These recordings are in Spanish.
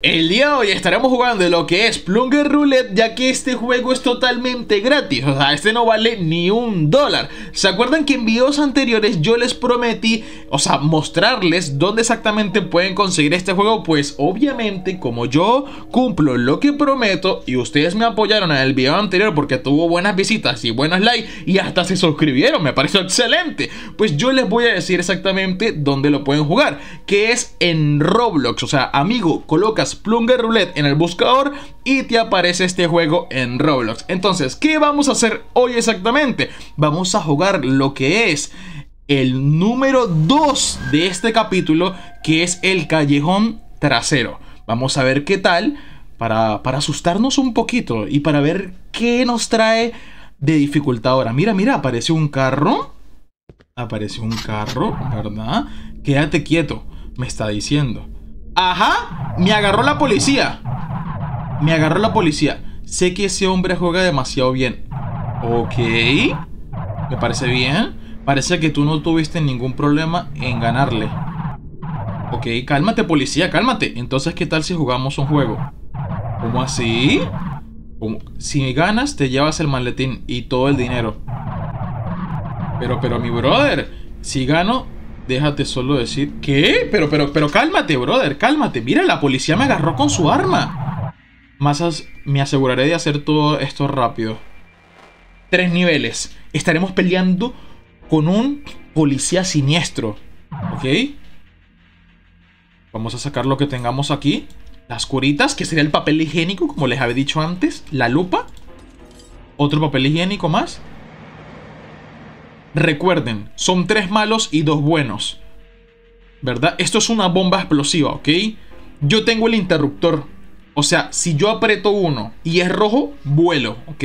El día de hoy estaremos jugando lo que es Plunger Roulette ya que este juego es totalmente gratis, o sea, este no vale ni un dólar. ¿Se acuerdan que en videos anteriores yo les prometí, o sea, mostrarles dónde exactamente pueden conseguir este juego? Pues obviamente como yo cumplo lo que prometo y ustedes me apoyaron en el video anterior porque tuvo buenas visitas y buenos likes y hasta se suscribieron, me pareció excelente. Pues yo les voy a decir exactamente dónde lo pueden jugar, que es en Roblox, o sea, amigo, colocas Plunger Roulette en el buscador y te aparece este juego en Roblox. Entonces, ¿qué vamos a hacer hoy exactamente? Vamos a jugar lo que es el número 2 de este capítulo, que es el callejón trasero. Vamos a ver qué tal para, para asustarnos un poquito y para ver qué nos trae de dificultad ahora. Mira, mira, aparece un carro. Aparece un carro, ¿verdad? Quédate quieto, me está diciendo. Ajá, me agarró la policía. Me agarró la policía. Sé que ese hombre juega demasiado bien. Ok. Me parece bien. Parece que tú no tuviste ningún problema en ganarle. Ok, cálmate policía, cálmate. Entonces, ¿qué tal si jugamos un juego? ¿Cómo así? Si ganas, te llevas el maletín y todo el dinero. Pero, pero, mi brother, si gano, Déjate solo decir... ¿Qué? Pero, pero, pero cálmate, brother, cálmate. Mira, la policía me agarró con su arma. Masas, me aseguraré de hacer todo esto rápido. Tres niveles. Estaremos peleando con un policía siniestro. ¿Ok? Vamos a sacar lo que tengamos aquí. Las curitas, que sería el papel higiénico, como les había dicho antes. La lupa. Otro papel higiénico más. Recuerden, son tres malos y dos buenos. ¿Verdad? Esto es una bomba explosiva, ¿ok? Yo tengo el interruptor. O sea, si yo aprieto uno y es rojo, vuelo, ¿ok?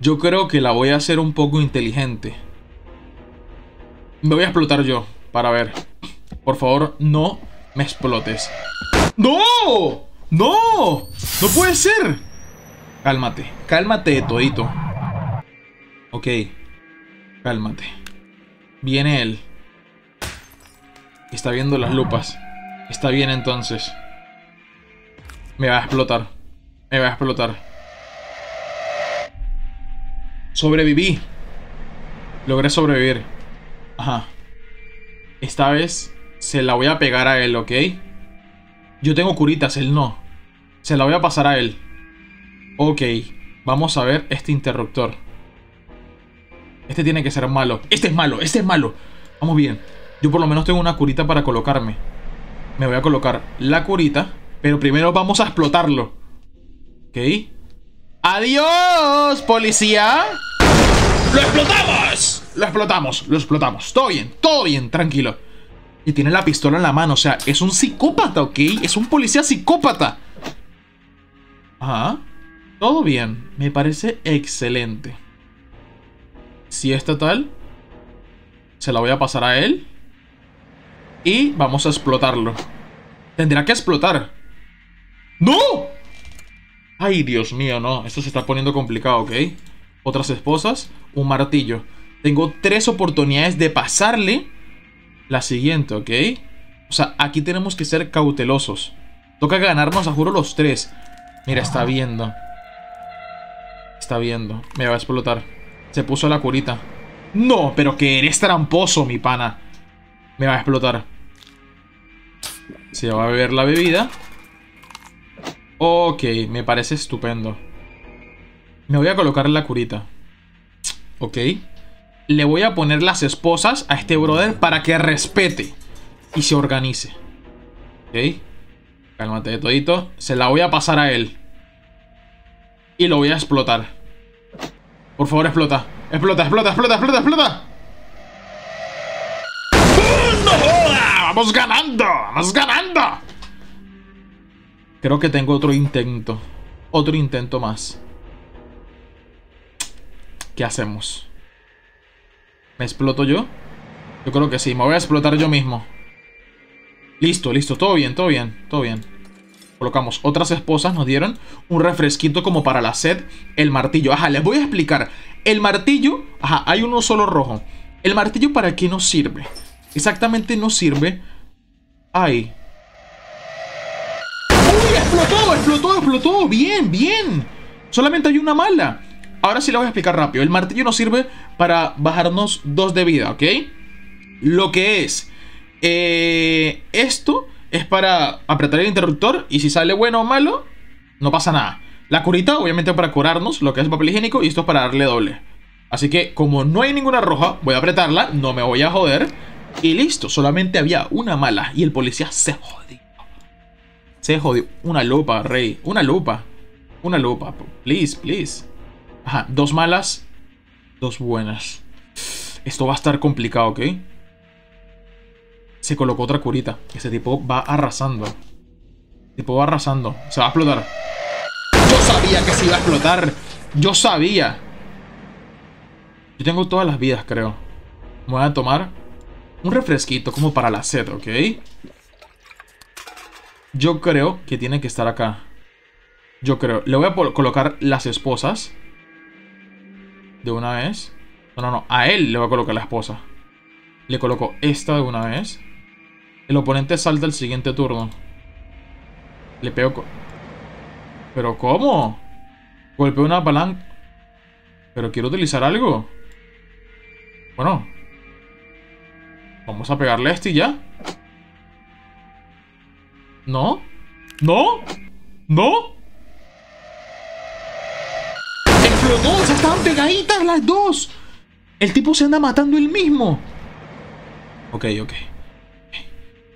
Yo creo que la voy a hacer un poco inteligente. Me voy a explotar yo, para ver. Por favor, no me explotes. ¡No! ¡No! ¡No puede ser! Cálmate, cálmate, todito. Ok. Cálmate. Viene él. Está viendo las lupas. Está bien entonces. Me va a explotar. Me va a explotar. Sobreviví. Logré sobrevivir. Ajá. Esta vez se la voy a pegar a él, ¿ok? Yo tengo curitas, él no. Se la voy a pasar a él. Ok. Vamos a ver este interruptor. Este tiene que ser malo. Este es malo, este es malo. Vamos bien. Yo por lo menos tengo una curita para colocarme. Me voy a colocar la curita. Pero primero vamos a explotarlo. ¿Ok? ¡Adiós, policía! ¡Lo explotamos! Lo explotamos, lo explotamos. Todo bien, todo bien, tranquilo. Y tiene la pistola en la mano. O sea, es un psicópata, ¿ok? Es un policía psicópata. Ajá. Todo bien. Me parece excelente. Si es total, se la voy a pasar a él. Y vamos a explotarlo. Tendrá que explotar. ¡No! Ay, Dios mío, no. Esto se está poniendo complicado, ¿ok? Otras esposas. Un martillo. Tengo tres oportunidades de pasarle la siguiente, ¿ok? O sea, aquí tenemos que ser cautelosos. Toca ganarnos, a juro, los tres. Mira, está viendo. Está viendo. Me va a explotar. Se puso la curita. No, pero que eres tramposo, mi pana. Me va a explotar. Se va a beber la bebida. Ok, me parece estupendo. Me voy a colocar la curita. Ok. Le voy a poner las esposas a este brother para que respete y se organice. Ok. Cálmate, todito. Se la voy a pasar a él. Y lo voy a explotar. Por favor, explota. Explota, explota, explota, explota, explota. ¡No ¡Vamos ganando! ¡Vamos ganando! Creo que tengo otro intento. Otro intento más. ¿Qué hacemos? ¿Me exploto yo? Yo creo que sí. Me voy a explotar yo mismo. Listo, listo. Todo bien, todo bien, todo bien. Colocamos otras esposas, nos dieron un refresquito como para la sed. El martillo, ajá, les voy a explicar. El martillo, ajá, hay uno solo rojo. El martillo para qué nos sirve? Exactamente nos sirve... Ay. explotó, explotó, explotó. Bien, bien. Solamente hay una mala. Ahora sí lo voy a explicar rápido. El martillo nos sirve para bajarnos dos de vida, ¿ok? Lo que es... Eh, esto es para apretar el interruptor y si sale bueno o malo, no pasa nada. La curita, obviamente, para curarnos, lo que es papel higiénico, y esto es para darle doble. Así que, como no hay ninguna roja, voy a apretarla, no me voy a joder. Y listo, solamente había una mala y el policía se jodió. Se jodió. Una lupa, rey. Una lupa. Una lupa. Please, please. Ajá, dos malas, dos buenas. Esto va a estar complicado, ¿ok? Se colocó otra curita. Ese tipo va arrasando. El tipo va arrasando. Se va a explotar. Yo sabía que se iba a explotar. Yo sabía. Yo tengo todas las vidas, creo. Me voy a tomar un refresquito como para la sed, ¿ok? Yo creo que tiene que estar acá. Yo creo. Le voy a colocar las esposas. De una vez. No, no, no. A él le voy a colocar la esposa. Le coloco esta de una vez. El oponente salta el siguiente turno. Le pego... ¿Pero cómo? Golpeo una palanca. Pero quiero utilizar algo. Bueno. Vamos a pegarle a este y ya. ¿No? ¿No? ¿No? ¡Explotó! ¡Se estaban pegaditas las dos! El tipo se anda matando él mismo. Ok, ok.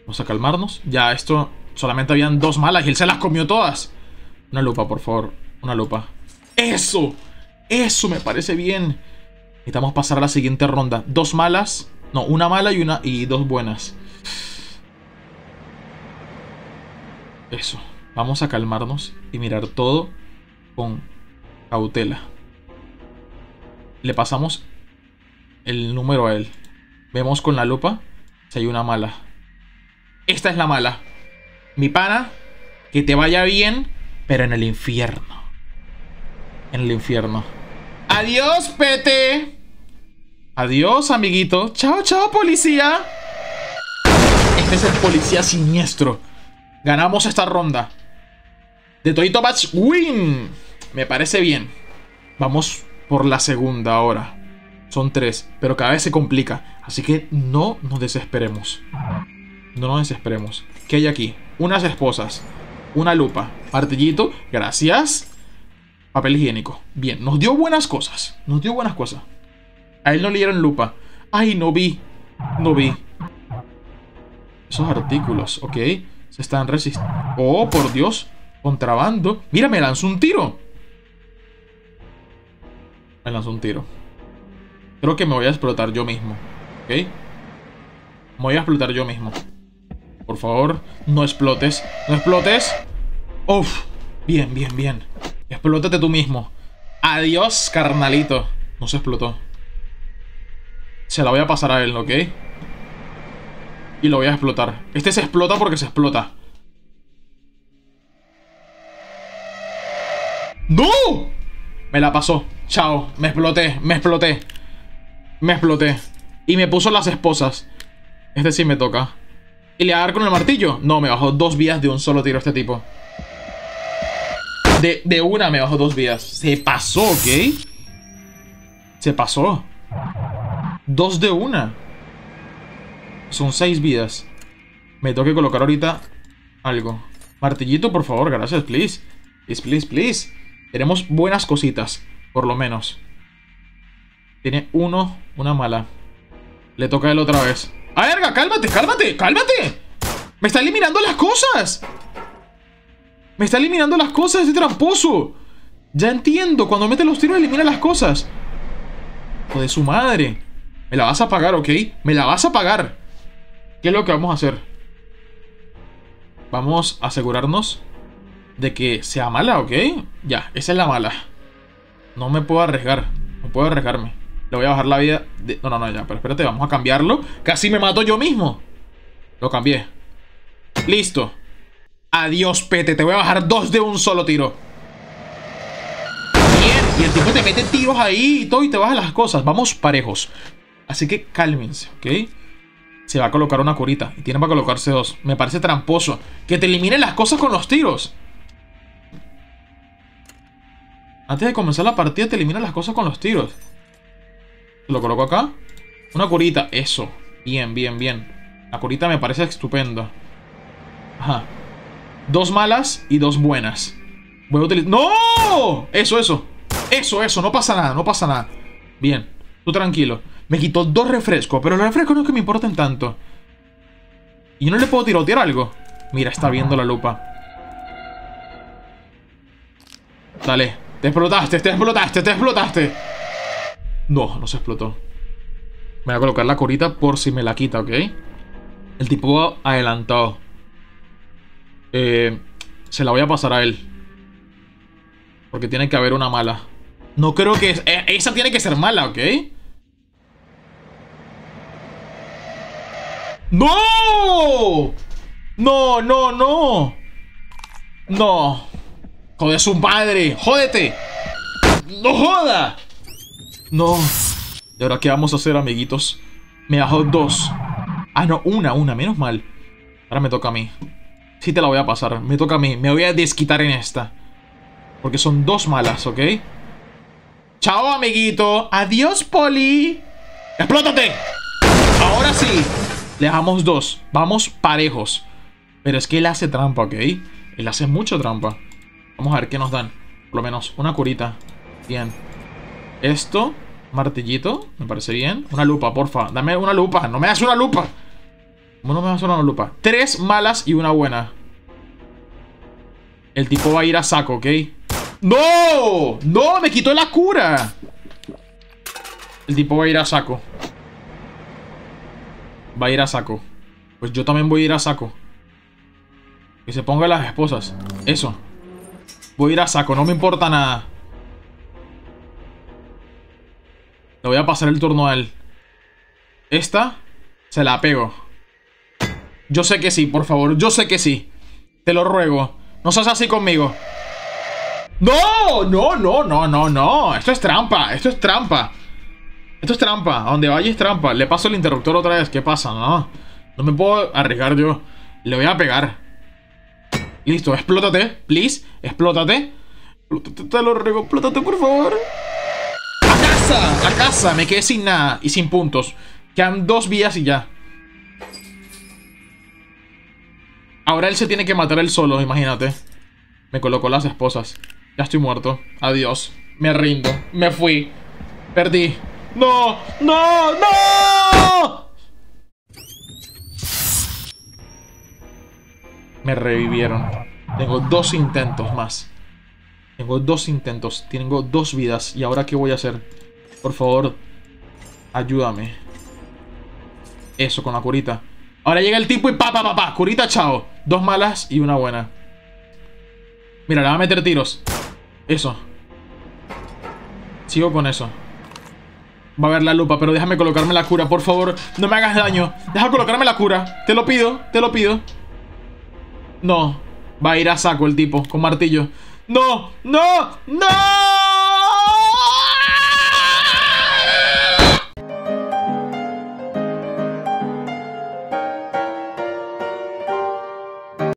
Vamos a calmarnos. Ya, esto solamente habían dos malas y él se las comió todas. Una lupa, por favor. Una lupa. ¡Eso! ¡Eso me parece bien! Necesitamos pasar a la siguiente ronda. Dos malas. No, una mala y, una, y dos buenas. Eso. Vamos a calmarnos y mirar todo con cautela. Le pasamos el número a él. Vemos con la lupa si hay una mala. Esta es la mala. Mi pana, que te vaya bien, pero en el infierno. En el infierno. Adiós, Pete. Adiós, amiguito. Chao, chao, policía. Este es el policía siniestro. Ganamos esta ronda. De Toito Batch win. Me parece bien. Vamos por la segunda ahora. Son tres, pero cada vez se complica. Así que no nos desesperemos. No nos desesperemos. ¿Qué hay aquí? Unas esposas. Una lupa. Martillito. Gracias. Papel higiénico. Bien, nos dio buenas cosas. Nos dio buenas cosas. A él no le dieron lupa. Ay, no vi. No vi. Esos artículos, ok. Se están resistiendo. Oh, por Dios. Contrabando. Mira, me lanzó un tiro. Me lanzó un tiro. Creo que me voy a explotar yo mismo. ¿Ok? Me voy a explotar yo mismo. Por favor, no explotes. No explotes. Uf. Bien, bien, bien. Explótate tú mismo. Adiós, carnalito. No se explotó. Se la voy a pasar a él, ¿ok? Y lo voy a explotar. Este se explota porque se explota. ¡No! Me la pasó. Chao. Me exploté. Me exploté. Me exploté. Y me puso las esposas. Este sí me toca. ¿Y le va a dar con el martillo? No, me bajó dos vías de un solo tiro este tipo. De, de una me bajó dos vías. Se pasó, ¿ok? Se pasó. Dos de una. Son seis vidas. Me tengo colocar ahorita algo. Martillito, por favor, gracias, please. Please, please, please. Tenemos buenas cositas, por lo menos. Tiene uno, una mala. Le toca a él otra vez. ¡Ah, verga! ¡Cálmate, cálmate, cálmate! ¡Me está eliminando las cosas! ¡Me está eliminando las cosas ese tramposo! Ya entiendo, cuando mete los tiros elimina las cosas. Joder, su madre. Me la vas a pagar, ¿ok? Me la vas a pagar. ¿Qué es lo que vamos a hacer? Vamos a asegurarnos de que sea mala, ¿ok? Ya, esa es la mala. No me puedo arriesgar. No puedo arriesgarme. Le voy a bajar la vida. No, no, no, ya. Pero espérate, vamos a cambiarlo. Casi me mato yo mismo. Lo cambié. Listo. Adiós, pete. Te voy a bajar dos de un solo tiro. Bien. Y el tipo te mete tiros ahí y todo y te baja las cosas. Vamos parejos. Así que cálmense, ¿ok? Se va a colocar una curita. Y tiene para colocarse dos. Me parece tramposo. Que te eliminen las cosas con los tiros. Antes de comenzar la partida te elimina las cosas con los tiros. Lo coloco acá. Una curita. Eso. Bien, bien, bien. La curita me parece estupendo. Ajá. Dos malas y dos buenas. Voy a utilizar... ¡No! Eso, eso. Eso, eso. No pasa nada, no pasa nada. Bien. Tú tranquilo. Me quitó dos refrescos, pero los refrescos no es que me importen tanto. ¿Y no le puedo tirotear algo? Mira, está viendo la lupa. Dale. Te explotaste, te explotaste, te explotaste. No, no se explotó. Me voy a colocar la curita por si me la quita, ¿ok? El tipo adelantado. Eh, se la voy a pasar a él. Porque tiene que haber una mala. No creo que... Eh, esa tiene que ser mala, ¿ok? ¡No! ¡No, no, no! ¡No! ¡Joder, su padre! ¡Jódete! ¡No joda! No. ¿Y ahora qué vamos a hacer, amiguitos? Me bajó dos. Ah, no, una, una, menos mal. Ahora me toca a mí. Sí te la voy a pasar. Me toca a mí. Me voy a desquitar en esta. Porque son dos malas, ¿ok? Chao, amiguito. Adiós, Poli. ¡Explótate! Ahora sí. Le dejamos dos. Vamos parejos. Pero es que él hace trampa, ¿ok? Él hace mucho trampa. Vamos a ver qué nos dan. Por lo menos una curita. Bien. Esto. Martillito. Me parece bien. Una lupa, porfa. Dame una lupa. No me das una lupa. ¿Cómo no me das una lupa? Tres malas y una buena. El tipo va a ir a saco, ¿ok? ¡No! ¡No! ¡Me quitó la cura! El tipo va a ir a saco. Va a ir a saco. Pues yo también voy a ir a saco. Que se pongan las esposas. Eso. Voy a ir a saco, no me importa nada. Le voy a pasar el turno a él. Esta se la pego. Yo sé que sí, por favor. Yo sé que sí. Te lo ruego. No seas así conmigo. ¡No! No, no, no, no, no. Esto es trampa. Esto es trampa. Esto es trampa. A donde vaya es trampa. Le paso el interruptor otra vez. ¿Qué pasa? No. No me puedo arriesgar yo. Le voy a pegar. Listo, explótate. Please. Explótate. Explótate, te lo ruego. Explótate, por favor. ¡A casa! Me quedé sin nada. Y sin puntos. Quedan dos vías y ya. Ahora él se tiene que matar él solo, imagínate. Me colocó las esposas. Ya estoy muerto. Adiós. Me rindo. Me fui. Perdí. ¡No! ¡No! ¡No! Me revivieron. Tengo dos intentos más. Tengo dos intentos. Tengo dos vidas. ¿Y ahora qué voy a hacer? Por favor, ayúdame. Eso, con la curita. Ahora llega el tipo y pa, pa. Curita, chao. Dos malas y una buena. Mira, le va a meter tiros. Eso. Sigo con eso. Va a ver la lupa, pero déjame colocarme la cura, por favor. No me hagas daño. Deja colocarme la cura. Te lo pido, te lo pido. No. Va a ir a saco el tipo, con martillo. ¡No! ¡No! ¡No!